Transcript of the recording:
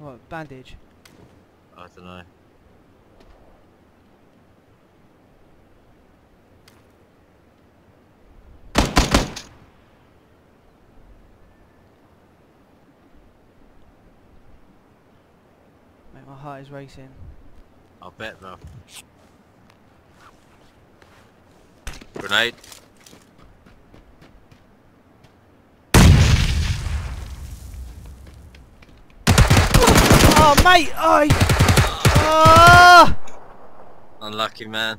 What, bandage? I don't know. Mate, my heart is racing. I'll bet though. Grenade. Oh, mate! Oh! Oh! Unlucky man.